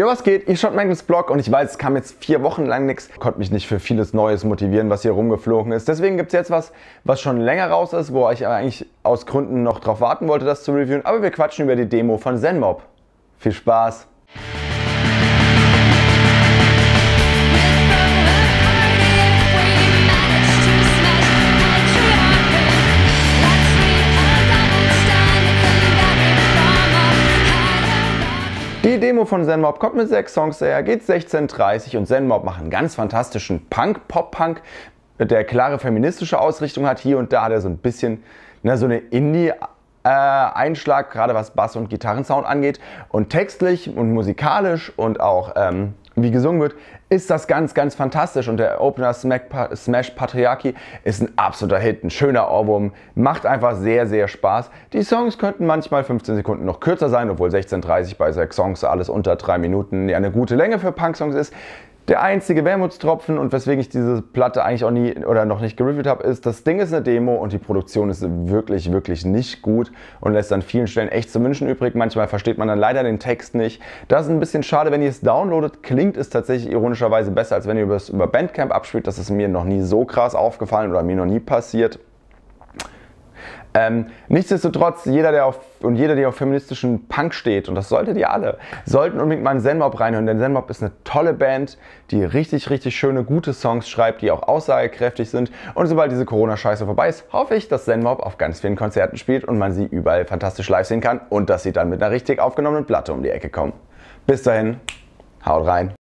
Jo, was geht? Ich schaut Magnus Blog und ich weiß, es kam jetzt vier Wochen lang nichts. Konnte mich nicht für vieles Neues motivieren, was hier rumgeflogen ist. Deswegen gibt es jetzt was, was schon länger raus ist, wo ich eigentlich aus Gründen noch drauf warten wollte, das zu reviewen. Aber wir quatschen über die Demo von ZenMob. Viel Spaß! Die Demo von ZenMob kommt mit sechs Songs daher, geht 16.30 und ZenMob macht einen ganz fantastischen Punk, Pop-Punk, der klare feministische Ausrichtung hat. Hier und da hat er so ein bisschen ne, so eine Indie- äh, Einschlag, gerade was Bass- und Gitarrensound angeht. Und textlich und musikalisch und auch ähm, wie gesungen wird, ist das ganz, ganz fantastisch. Und der Opener Smash Patriarchy ist ein absoluter Hit, ein schöner Ohrwurm, macht einfach sehr, sehr Spaß. Die Songs könnten manchmal 15 Sekunden noch kürzer sein, obwohl 16.30 bei sechs Songs alles unter drei Minuten eine gute Länge für Punk-Songs ist. Der einzige Wermutstropfen und weswegen ich diese Platte eigentlich auch nie oder noch nicht gereviewt habe, ist, das Ding ist eine Demo und die Produktion ist wirklich, wirklich nicht gut und lässt an vielen Stellen echt zu wünschen übrig. Manchmal versteht man dann leider den Text nicht. Das ist ein bisschen schade, wenn ihr es downloadet, klingt es tatsächlich ironischerweise besser, als wenn ihr es über Bandcamp abspielt. Das ist mir noch nie so krass aufgefallen oder mir noch nie passiert. Ähm, nichtsdestotrotz, jeder, der auf, und jeder, der auf feministischen Punk steht, und das solltet ihr alle, sollten unbedingt mal in Zenmob reinhören, denn Zenmob ist eine tolle Band, die richtig, richtig schöne, gute Songs schreibt, die auch aussagekräftig sind. Und sobald diese Corona-Scheiße vorbei ist, hoffe ich, dass Zenmob auf ganz vielen Konzerten spielt und man sie überall fantastisch live sehen kann und dass sie dann mit einer richtig aufgenommenen Platte um die Ecke kommen. Bis dahin, haut rein.